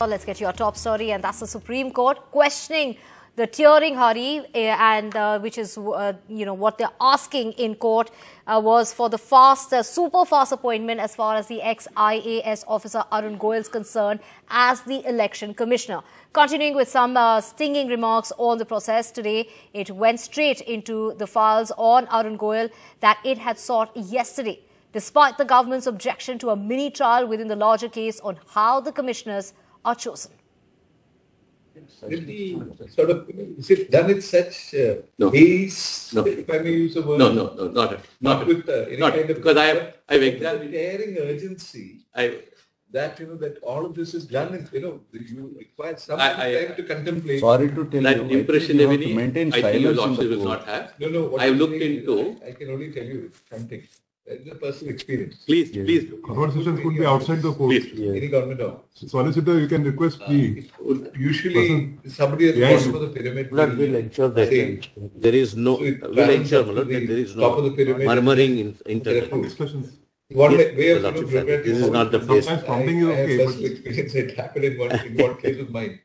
Let's get your top story, and that's the Supreme Court questioning the Turing hurry, eh, and uh, which is uh, you know what they're asking in court uh, was for the fast, uh, super fast appointment as far as the ex-IAS officer Arun Goel is concerned as the election commissioner. Continuing with some uh, stinging remarks on the process today, it went straight into the files on Arun Goel that it had sought yesterday despite the government's objection to a mini trial within the larger case on how the commissioners are chosen. Really, sort of, is it done with such uh, No. haste, No. if I may use a word? No, no, no, not, Not not, with uh, any not, kind of. because I have, I've With examined, Daring urgency I, that, you know, that all of this is done, in, you know, you require some I- I- time to contemplate. Sorry to tell that you. I think impression, you have to maintain I think your silence in lordship the will not have. No, no. what I've looked into- I can only tell you something. It's a personal experience. Please, please, do. Conversations could be outside the court. please. Any government office. Solicitor, you can request uh, me. Usually, somebody at the Yeah, bottom you- the pyramid. Lord, will ensure that say, there is no, So it will ensure, up my to lord, that the there is top of the no pyramid. murmuring in internet. Discussions. One Yes, way way of the you know, lordship said it. preventing This is not the all phase. Sometimes I- prompting is I have personal experience. It happened in one in one case of mine.